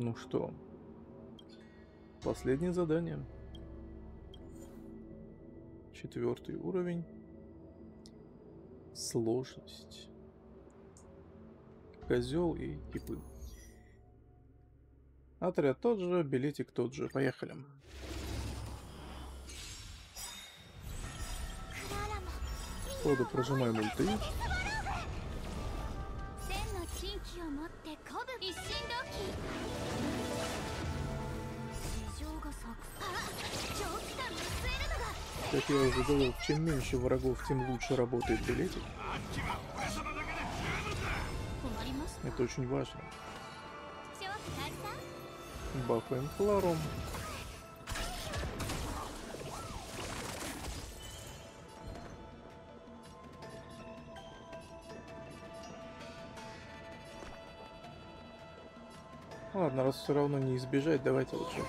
Ну что, последнее задание. Четвертый уровень. Сложность. Козел и типы. Отряд тот же, билетик тот же. Поехали. Ходу прожимаем ульты. 千の珍奇を持って鼓舞一心同期事情が錯あ長期間見据えるのが Как я уже говорил, чем меньше врагов, тем лучше работает билетик. 困りました Это очень важно. 諸悪退散 Бафаем фларом. Ну ладно, раз все равно не избежать, давайте лучше.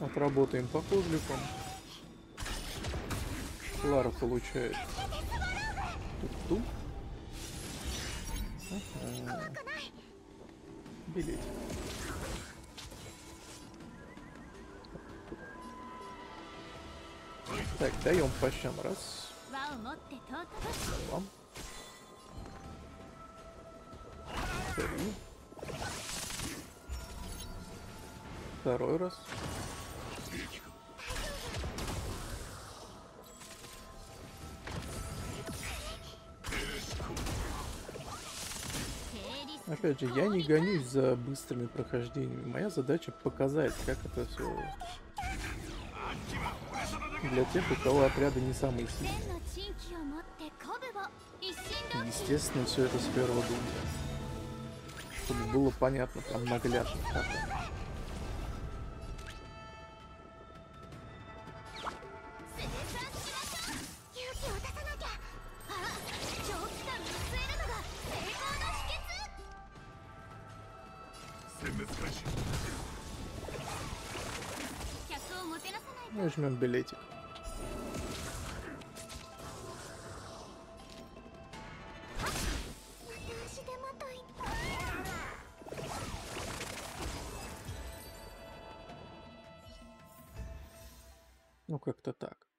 Отработаем по козликам. Лара получает. Тут. -ту. Билетик. Так, даем по щам. Раз. Два. Три. Второй раз. Опять же, я не гонюсь за быстрыми прохождениями. Моя задача показать, как это все для тех, у кого отряды не самые сильные. Естественно, все это с первого духа. Чтобы было понятно, там наглядно. Let's go. и жмем билетик. Ну как-то так.